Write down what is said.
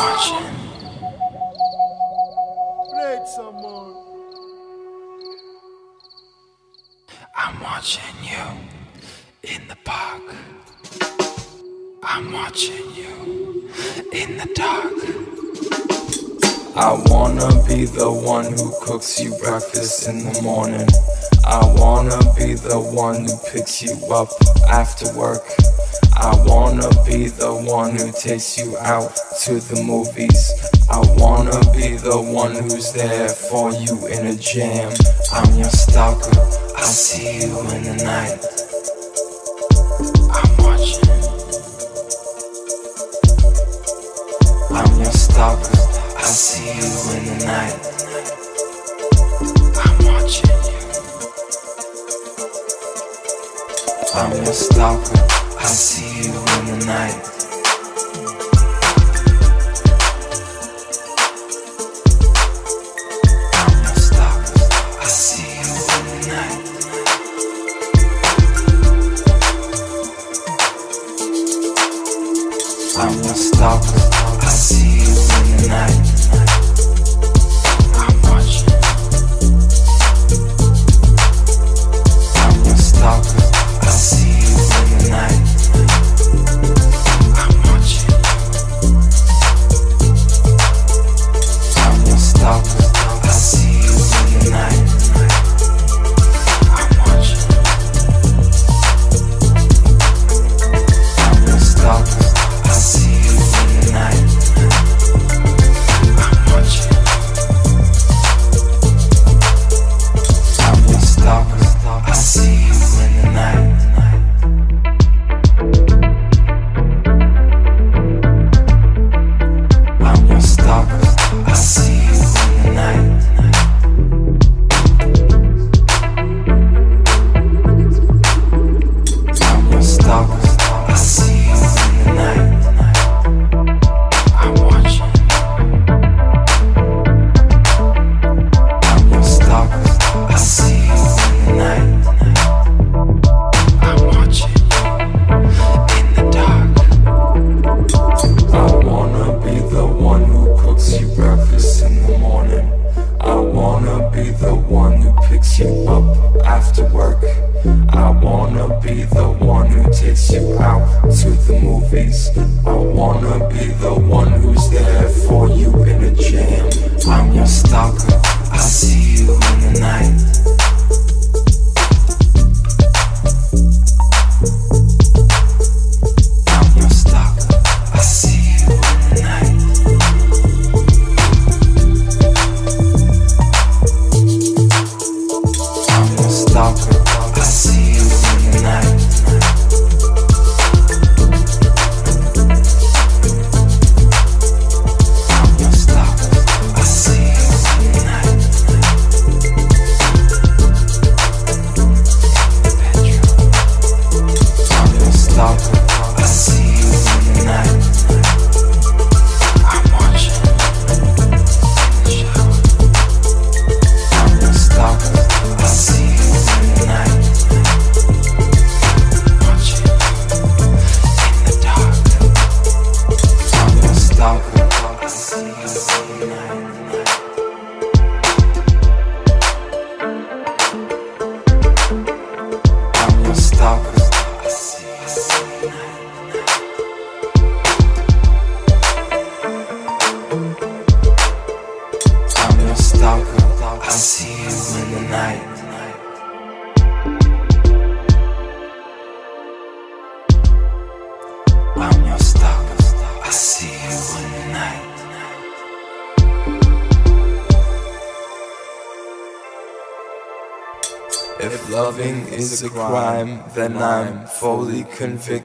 watching. Play some more. I'm watching you in the park. I'm watching you in the dark. I wanna be the one who cooks you breakfast in the morning. I wanna be the one who picks you up after work. I wanna be the one who takes you out to the movies. I wanna be the one who's there for you in a jam. I'm your stalker. I see you in the night. I'm watching. I'm your stalker. I see you in the night. I'm watching you. I'm your stalker. I see night. I'm stalker. I see you in the night. Work. I wanna be the one who takes you out to the movies. I wanna be the one who's there for you See you in the night. I'm your. I see you in the night. If loving is a crime, then I'm fully convicted.